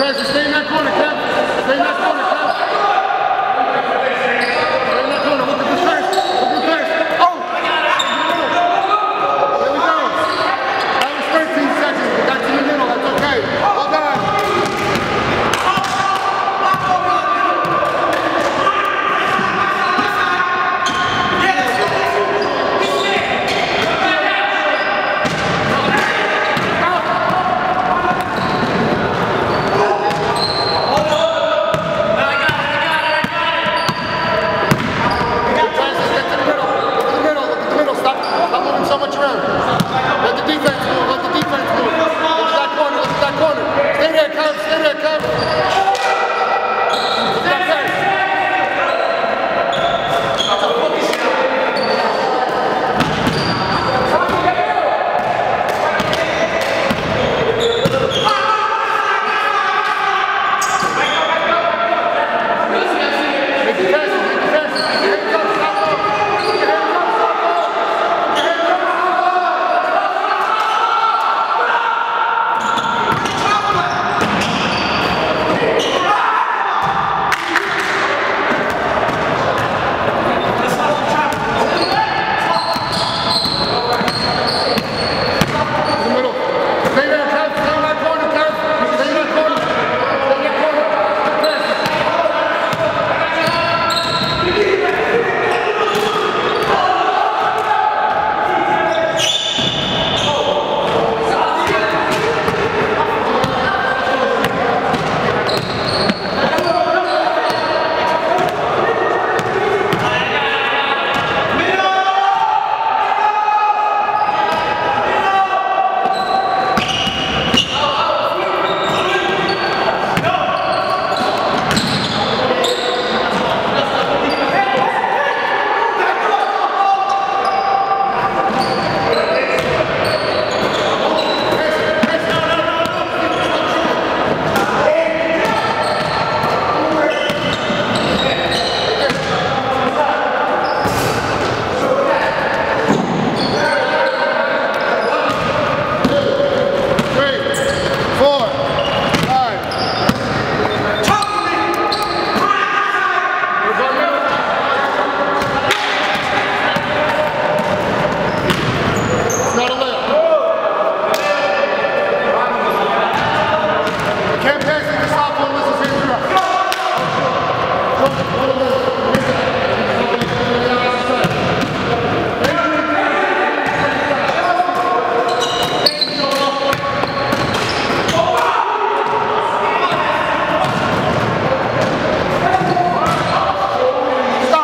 To stay in that corner. Gracias.